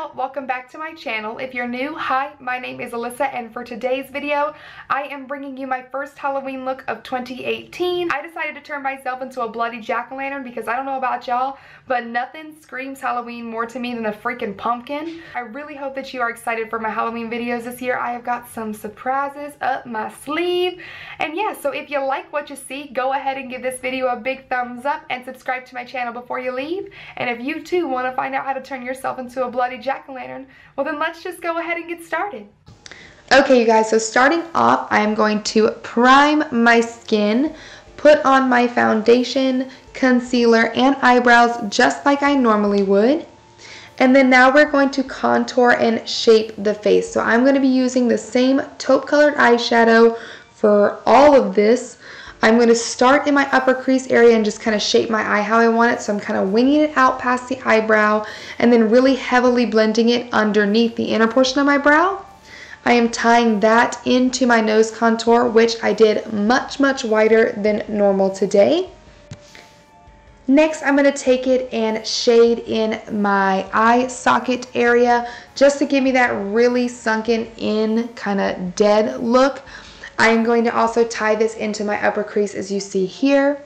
y'all, welcome back to my channel. If you're new, hi, my name is Alyssa and for today's video, I am bringing you my first Halloween look of 2018. I decided to turn myself into a bloody jack-o'-lantern because I don't know about y'all, but nothing screams Halloween more to me than a freaking pumpkin. I really hope that you are excited for my Halloween videos this year. I have got some surprises up my sleeve. And yeah, so if you like what you see, go ahead and give this video a big thumbs up and subscribe to my channel before you leave. And if you too want to find out how to turn yourself into a bloody jack-o'-lantern, well then let's just go ahead and get started. Okay, you guys, so starting off, I am going to prime my skin, put on my foundation, concealer, and eyebrows just like I normally would. And then now we're going to contour and shape the face. So I'm going to be using the same taupe colored eyeshadow for all of this. I'm going to start in my upper crease area and just kind of shape my eye how I want it. So I'm kind of winging it out past the eyebrow and then really heavily blending it underneath the inner portion of my brow. I am tying that into my nose contour, which I did much, much wider than normal today. Next, I'm going to take it and shade in my eye socket area just to give me that really sunken in kind of dead look. I am going to also tie this into my upper crease as you see here.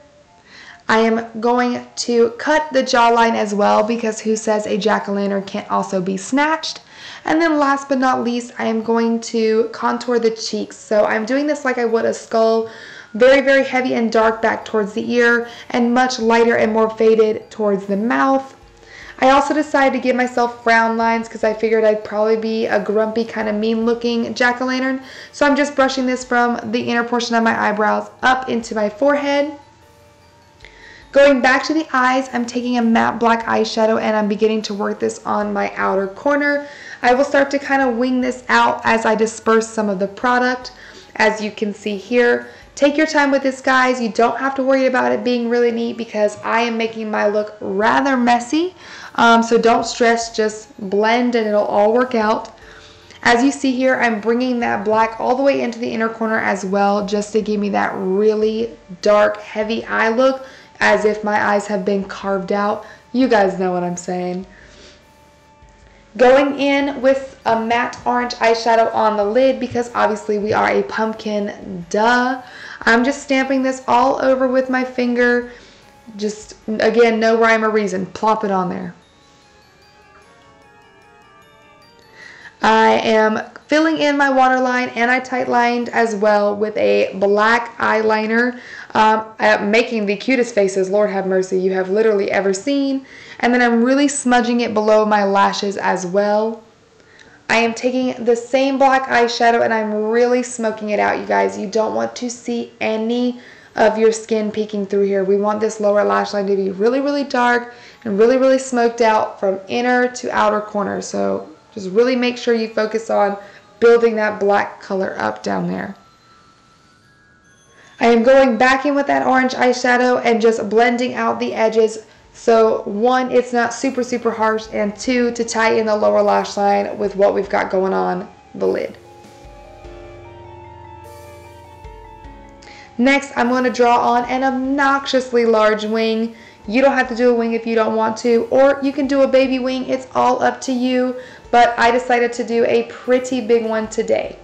I am going to cut the jawline as well because who says a jack-o'-lantern can't also be snatched. And then last but not least, I am going to contour the cheeks. So I'm doing this like I would a skull, very, very heavy and dark back towards the ear and much lighter and more faded towards the mouth. I also decided to give myself frown lines because I figured I'd probably be a grumpy kind of mean looking jack-o'-lantern. So I'm just brushing this from the inner portion of my eyebrows up into my forehead. Going back to the eyes, I'm taking a matte black eyeshadow and I'm beginning to work this on my outer corner. I will start to kind of wing this out as I disperse some of the product. As you can see here, Take your time with this, guys. You don't have to worry about it being really neat because I am making my look rather messy. Um, so don't stress, just blend and it'll all work out. As you see here, I'm bringing that black all the way into the inner corner as well, just to give me that really dark, heavy eye look, as if my eyes have been carved out. You guys know what I'm saying. Going in with a matte orange eyeshadow on the lid because obviously we are a pumpkin, duh. I'm just stamping this all over with my finger. Just, again, no rhyme or reason. Plop it on there. I am filling in my waterline and I tight lined as well with a black eyeliner. Um, I'm making the cutest faces, Lord have mercy, you have literally ever seen. And then I'm really smudging it below my lashes as well. I am taking the same black eyeshadow and I'm really smoking it out, you guys. You don't want to see any of your skin peeking through here. We want this lower lash line to be really, really dark and really, really smoked out from inner to outer corner. So just really make sure you focus on building that black color up down there. I am going back in with that orange eyeshadow and just blending out the edges so one, it's not super, super harsh, and two, to tie in the lower lash line with what we've got going on the lid. Next, I'm going to draw on an obnoxiously large wing. You don't have to do a wing if you don't want to, or you can do a baby wing. It's all up to you, but I decided to do a pretty big one today.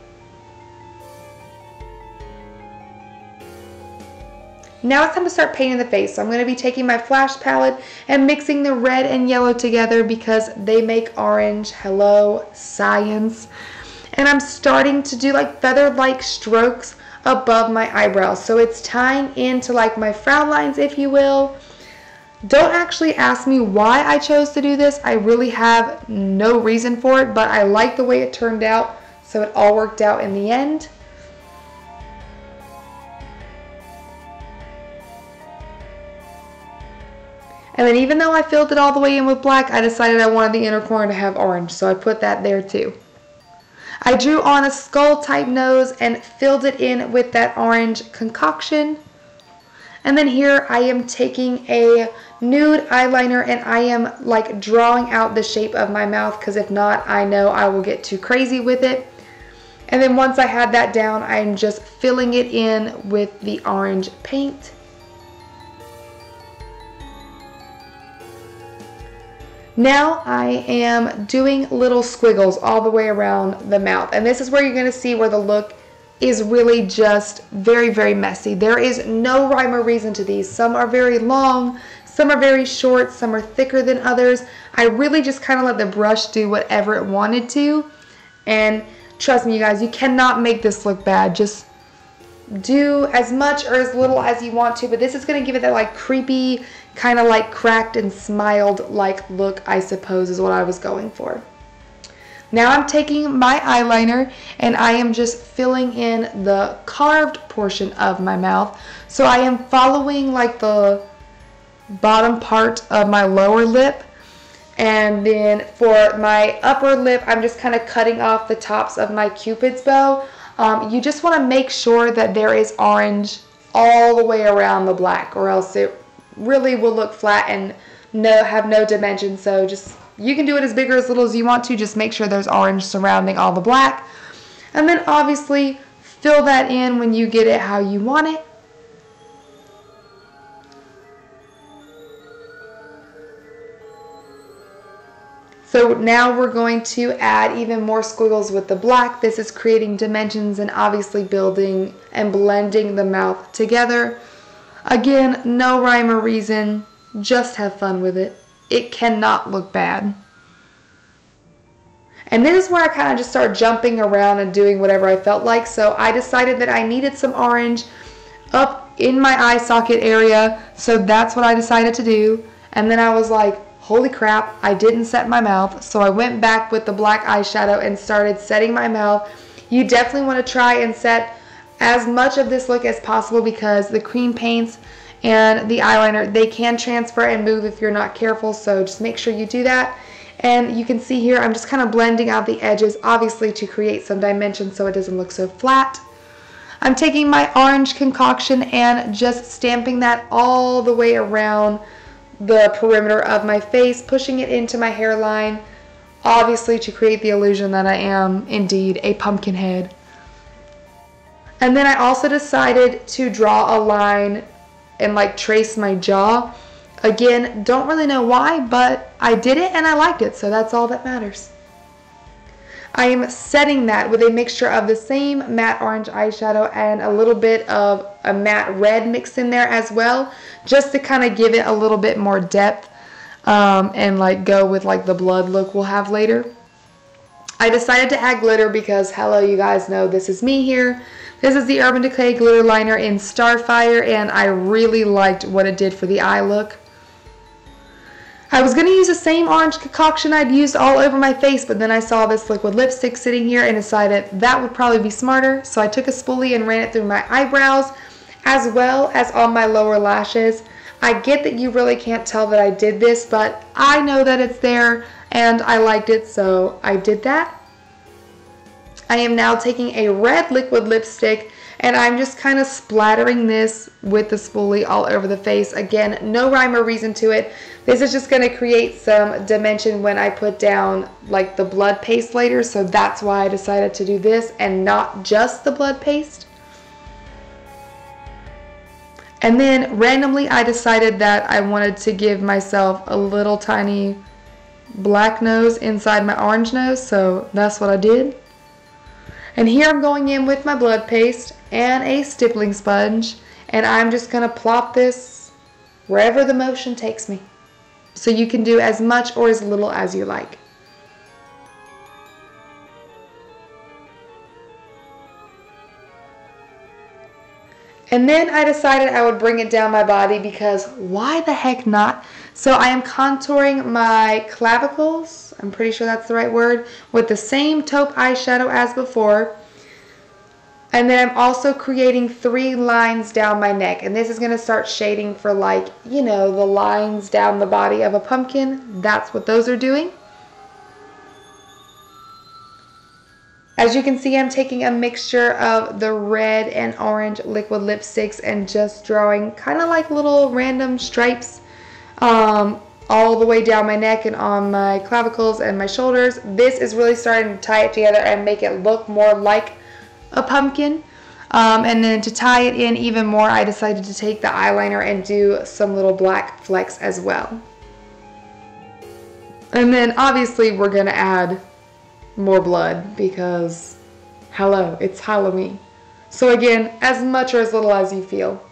Now it's time to start painting the face. So I'm going to be taking my flash palette and mixing the red and yellow together because they make orange. Hello, science. And I'm starting to do like feather-like strokes above my eyebrows. So it's tying into like my frown lines, if you will. Don't actually ask me why I chose to do this. I really have no reason for it, but I like the way it turned out. So it all worked out in the end. And then even though I filled it all the way in with black, I decided I wanted the inner corner to have orange, so I put that there too. I drew on a skull type nose and filled it in with that orange concoction. And then here I am taking a nude eyeliner and I am like drawing out the shape of my mouth because if not, I know I will get too crazy with it. And then once I had that down, I'm just filling it in with the orange paint. Now I am doing little squiggles all the way around the mouth. And this is where you're gonna see where the look is really just very, very messy. There is no rhyme or reason to these. Some are very long, some are very short, some are thicker than others. I really just kind of let the brush do whatever it wanted to. And trust me, you guys, you cannot make this look bad. Just do as much or as little as you want to, but this is going to give it that like creepy, kind of like cracked and smiled like look, I suppose is what I was going for. Now I'm taking my eyeliner and I am just filling in the carved portion of my mouth. So I am following like the bottom part of my lower lip. And then for my upper lip, I'm just kind of cutting off the tops of my cupid's bow. Um, you just want to make sure that there is orange all the way around the black or else it really will look flat and no have no dimension. So just you can do it as big or as little as you want to. Just make sure there's orange surrounding all the black. And then obviously fill that in when you get it how you want it. So now we're going to add even more squiggles with the black. This is creating dimensions and obviously building and blending the mouth together. Again, no rhyme or reason, just have fun with it it cannot look bad. And this is where I kind of just started jumping around and doing whatever I felt like. So I decided that I needed some orange up in my eye socket area. So that's what I decided to do. And then I was like, holy crap, I didn't set my mouth. So I went back with the black eyeshadow and started setting my mouth. You definitely want to try and set as much of this look as possible because the cream paints and the eyeliner they can transfer and move if you're not careful. So just make sure you do that. And you can see here I'm just kind of blending out the edges obviously to create some dimension so it doesn't look so flat. I'm taking my orange concoction and just stamping that all the way around the perimeter of my face pushing it into my hairline obviously to create the illusion that I am indeed a pumpkin head and then I also decided to draw a line and like trace my jaw. Again, don't really know why, but I did it and I liked it, so that's all that matters. I am setting that with a mixture of the same matte orange eyeshadow and a little bit of a matte red mixed in there as well, just to kind of give it a little bit more depth um, and like go with like the blood look we'll have later. I decided to add glitter because hello you guys know this is me here. This is the Urban Decay glitter liner in Starfire and I really liked what it did for the eye look. I was going to use the same orange concoction I'd used all over my face, but then I saw this liquid lipstick sitting here and decided that would probably be smarter. So I took a spoolie and ran it through my eyebrows as well as on my lower lashes. I get that you really can't tell that I did this, but I know that it's there and I liked it, so I did that. I am now taking a red liquid lipstick and I'm just kind of splattering this with the spoolie all over the face. Again, no rhyme or reason to it. This is just going to create some dimension when I put down like the blood paste later. So that's why I decided to do this and not just the blood paste. And then randomly I decided that I wanted to give myself a little tiny black nose inside my orange nose. So that's what I did. And here I'm going in with my blood paste and a stippling sponge and I'm just going to plop this wherever the motion takes me. So you can do as much or as little as you like. And then I decided I would bring it down my body because why the heck not? So I am contouring my clavicles, I'm pretty sure that's the right word, with the same taupe eyeshadow as before. And then I'm also creating three lines down my neck. And this is going to start shading for like, you know, the lines down the body of a pumpkin. That's what those are doing. As you can see, I'm taking a mixture of the red and orange liquid lipsticks and just drawing kind of like little random stripes um, all the way down my neck and on my clavicles and my shoulders. This is really starting to tie it together and make it look more like a pumpkin. Um, and then to tie it in even more, I decided to take the eyeliner and do some little black flecks as well. And then obviously we're gonna add more blood because hello, it's Halloween. So again, as much or as little as you feel.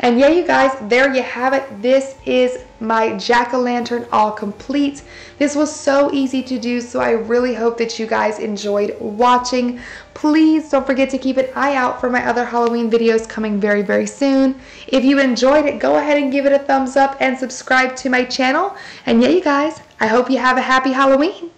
And yeah, you guys, there you have it. This is my jack-o'-lantern all complete. This was so easy to do, so I really hope that you guys enjoyed watching. Please don't forget to keep an eye out for my other Halloween videos coming very, very soon. If you enjoyed it, go ahead and give it a thumbs up and subscribe to my channel. And yeah, you guys, I hope you have a happy Halloween.